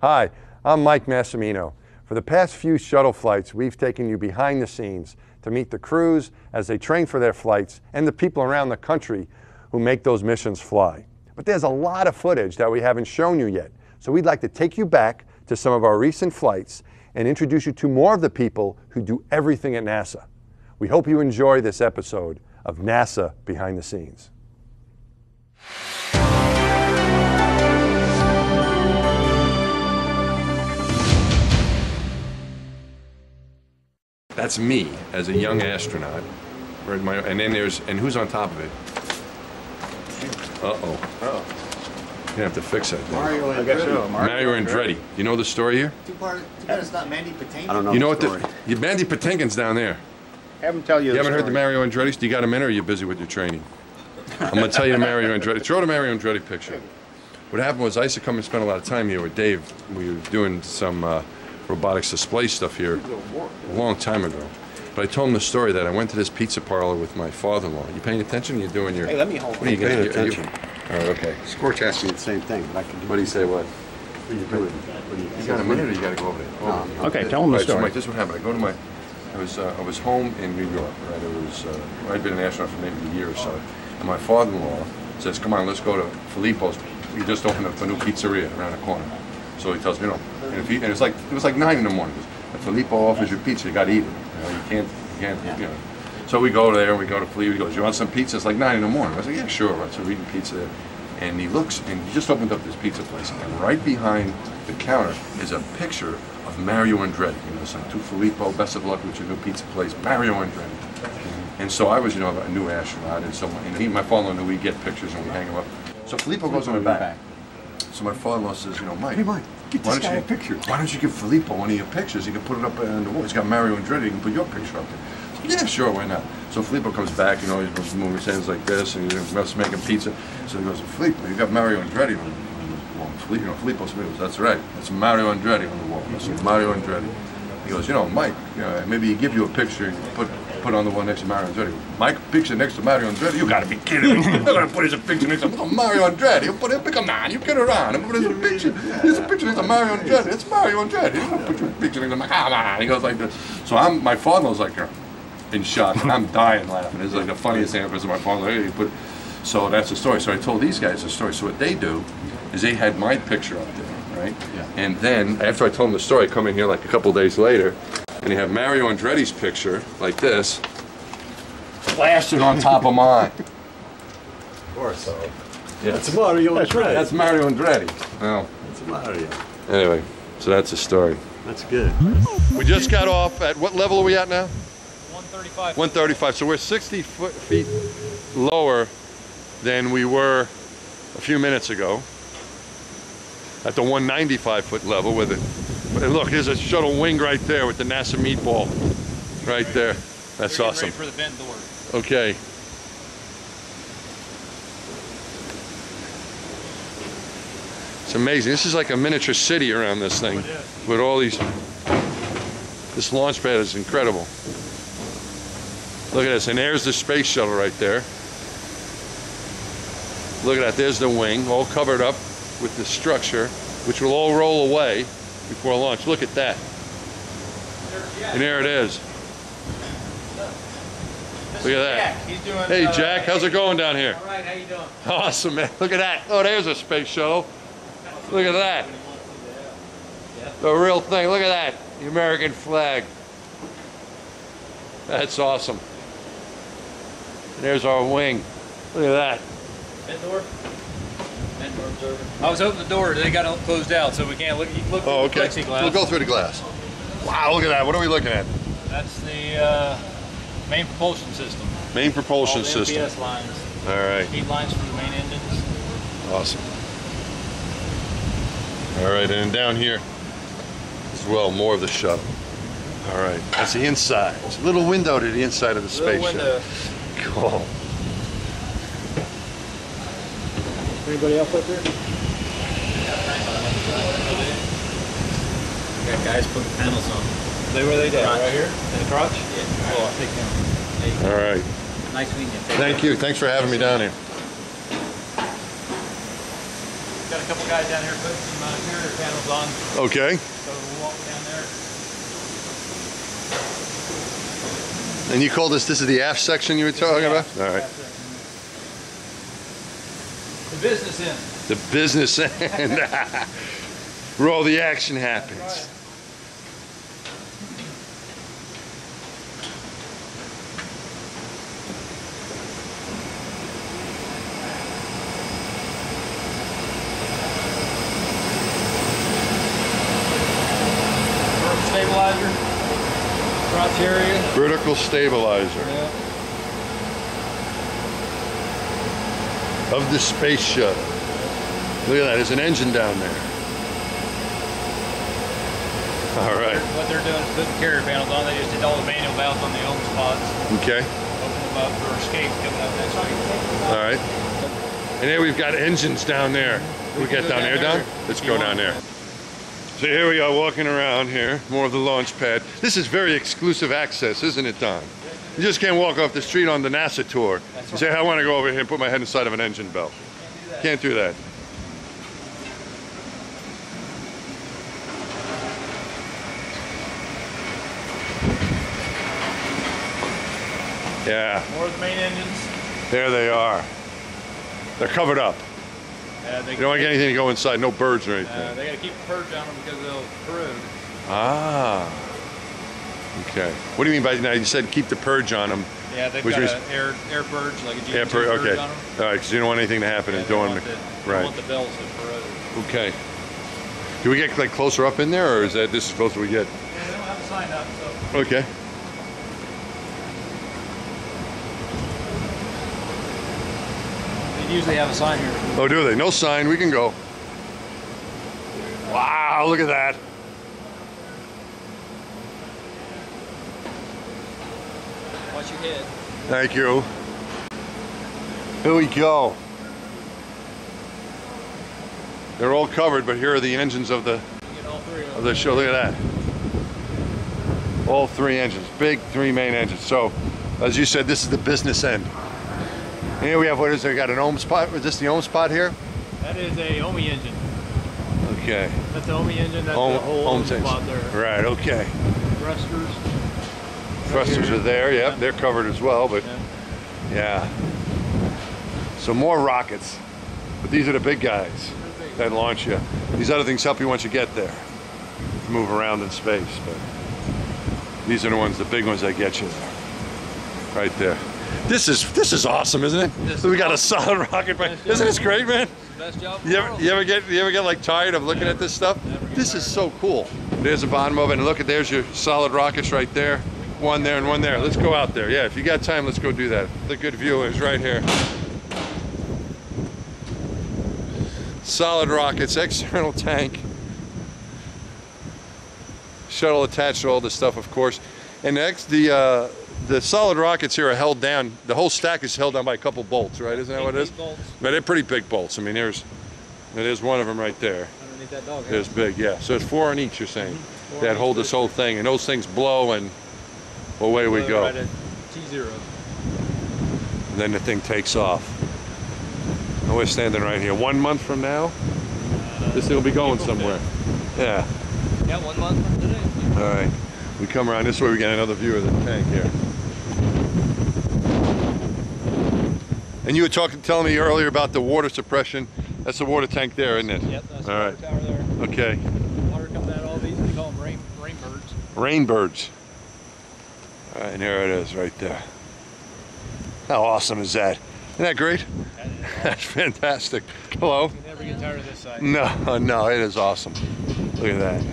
Hi, I'm Mike Massimino. For the past few shuttle flights, we've taken you behind the scenes to meet the crews as they train for their flights and the people around the country who make those missions fly. But there's a lot of footage that we haven't shown you yet, so we'd like to take you back to some of our recent flights and introduce you to more of the people who do everything at NASA. We hope you enjoy this episode of NASA Behind the Scenes. That's me as a young astronaut. Right, my- And then there's, and who's on top of it? Uh-oh. Oh, You have to fix that. thing. Mario I guess so. Mario Andretti. You know the story here? Too bad, too bad it's not Mandy Patinkin. I don't know. You know what story. the, you Mandy Patinkin's down there. Have him tell you. You the haven't heard the. Mario Andretti? Do you got a minute or are you busy with your training? I'm gonna tell you the Mario Andretti. Throw the Mario Andretti picture. What happened was I used to come and spend a lot of time here with Dave. We were doing some uh, robotics display stuff here a long time ago. But I told him the story that I went to this pizza parlor with my father-in-law. You paying attention? You're doing your. Hey, let me hold What are you it. gonna Paying you- you- attention. Oh, okay. Scorch asked me the same thing, but I can do What do you say? What? What are you doing? What are you You got a minute or you got to go over there? No, Over. no. Okay, tell 'em the Right, so story. Mike, this is what happened. I go to my, I was, uh, I was home in New York, right? I was, uh, I'd been an astronaut for maybe a year or so. And my father-in-law says, come on, let's go to Filippo's. We just opened up a new pizzeria around the corner. So he tells me, you know, and, if he, and it's like, it was like nine in the morning. Filippo offers you pizza, you got to eat it. You know, you can't, you can't, you know. So we go there, we go to Filippo, he goes, you want some pizza? It's like nine in the morning. I was like, yeah, sure. Right, so we're eating pizza there. And he looks, and he just opened up this pizza place, and right behind the counter is a picture of Mario Andretti. You know, so to Filippo, best of luck with your new pizza place, Mario Andretti. And so I was, you know, a new astronaut, and so and he, my father-in-law we'd get pictures and we hang them up. So Filippo goes on the back. So my father-in-law says, you know, Mike, Hey, Mike, get why this don't you a picture. Why don't you give Filippo one of your pictures? He can put it up on the wall. He's got Mario Andretti. He can put your picture up there. So, yeah, sure, why not? So Filippo comes back, you know, he's moving his hands like this, and he's must making pizza. So he goes, Filippo, you got Mario Andretti on the wall. Filippo, you know, Filippo Smith, that's right. That's Mario Andretti on the wall. That's Mario Andretti. He goes, you know, Mike, you know, maybe he give you a picture you put put on the one next to Mario Andretti. Mike, picture next to Mario Andretti? You gotta be kidding me. I'm gonna put his picture next to Mario Andretti. You put it, come on, you get around. I'm putting his picture. There's a picture next to Mario Andretti. It's Mario Andretti. You don't put your picture next to Mario. Come on. He goes like this. So I'm, my father-in-law's like, uh, in shock. And I'm dying laughing. It's like the funniest thing ever. My father, hey, he put, so that's the story. So I told these guys the story. So what they do is they had my picture up there, right? Yeah. And then after I told them the story, I come in here like a couple days later, and they have Mario Andretti's picture like this, plastered on top of mine. Of course. Yeah. That's Mario Andretti. That's right. That's Mario Andretti. Well, That's Mario. anyway, so that's the story. That's good. We just got off at what level are we at now? 135. 135. So we're 60 foot, feet lower than we were a few minutes ago. At the 195 foot level with it. And look, there's a shuttle wing right there with the NASA meatball. Right there. That's awesome. For the vent door. Okay. It's amazing. This is like a miniature city around this thing with all these. This launch pad is incredible. Look at this, and there's the space shuttle right there. Look at that, there's the wing, all covered up with the structure, which will all roll away before launch. Look at that. And there it is. Look at that. Jack, doing. Hey uh, Jack, how's it going down here? All right, how you doing? Awesome, man. Look at that. Oh, there's a space shuttle. Look at that. The real thing. Look at that. The American flag. That's awesome. And there's our wing. Look at that. Vent door. Vent door observer. I was opening the door. They got it closed out, so we can't look. You can look Oh, okay. the plexiglass. We'll go through the glass. Wow, look at that. What are we looking at? That's the uh, main propulsion system. Main propulsion All the system. MPS lines. All right. Heat lines from the main engines. Awesome. All right, and down here as well, more of the shuttle. All right, that's the inside. It's a little window to the inside of the space Little window. shuttle. Cool. Anybody else up here? Got guys putting panels on. They were they down? Right here? In the crotch? Yeah. Oh, I'll take them. All right. Nice meeting you. Thank you. Thanks for having me down here. Got a a couple guys down here putting some uh, interior panels on, Okay. so we'll walk down there. And you call this, this is the aft section you were talking about? Yeah, All right. The business end. The business end. Where all the action happens. Vertical stabilizer. Crotch area. Vertical stabilizer Yeah. Of the space shuttle. Look at that, there's an engine down there. All right, What they're doing is putting carrier panels on. They just did all the manual valves on the OMS pods. okay, Open them up for escape coming up next week. all right. And here we've got engines down there. Can we get down there, Don? Let's go down there. So here we are walking around here, more of the launch pad. This is very exclusive access, isn't it, Don? You just can't walk off the street on the NASA tour and say, I want to go over here and put my head inside of an engine bell. Can't do that. Yeah, More of the main engines. there they are. They're covered up. Uh, they, You don't want get anything to go inside, no birds or anything. uh, they got to keep the purge on them because they'll corrode. Ah. Okay. What do you mean by now? You said keep the purge on them. Yeah, they've Which got an air air purge like a G2 Yeah, pur- purge okay. on them. All right, because you don't want anything to happen Yeah, and doing want the, the, right. want the bells to corrode. Okay. Do we get like closer up in there, or is that this is closer we get? Yeah, they don't have a sign up, so Okay. they usually have a sign here. Oh, do they? No sign. We can go. Wow! Look at that. Head. Thank you. Here we go. They're all covered, but here are the engines of the of of the show. Look at that. All three engines, big three main engines. So, as you said, this is the business end. And here we have what is there? Got an OMS pod? Is this the OMS pod here? That is a OMS engine. Okay. That's the OMS engine. That's OMS, the whole OMS pod there. Right. Okay. Thrusters. Thrusters are there. Yep, they're covered as well. But Yeah. yeah. So more rockets, but these are the big guys that launch you. These other things help you once you get there. Move around in space, but these are the ones, the big ones that get you there. Right there. This is this is awesome, isn't it? This we got a solid rocket. Best Isn't this great, man? Best job You ever, you ever get you ever get like tired of looking at this stuff? This is so cool. There's the bottom of it, and look at there's your solid rockets right there. One there and one there. Let's go out there. Yeah, if you got time, let's go do that. The good view is right here. Solid rockets, external tank. Shuttle attached to all this stuff, of course. And next, the uh, the solid rockets here are held down. The whole stack is held down by a couple bolts, right? Isn't that what it is? Bolts But they're pretty big bolts. I mean, there's there's one of them right there. underneath that dog. It's big, yeah. So it's four on each, you're saying, Four that hold this whole thing, and those things blow, and away we go. Right at T0. And then the thing takes off. And we're standing right here. One month from now, this thing will be going somewhere. Yeah. Yeah, one month from today. All right. We come around this way, we get another view of the tank here. And you were talking, telling me earlier about the water suppression. That's the water tank there, isn't it? Yep, that's the All water right. tower there. Okay. Water comes out of all these. They call them rain, rain birds. Rainbirds. All right, and here it is right there. How awesome is that? Isn't that great? That is awesome. That's fantastic. Hello. You never get tired of this side. No, no, it is awesome. Look at that.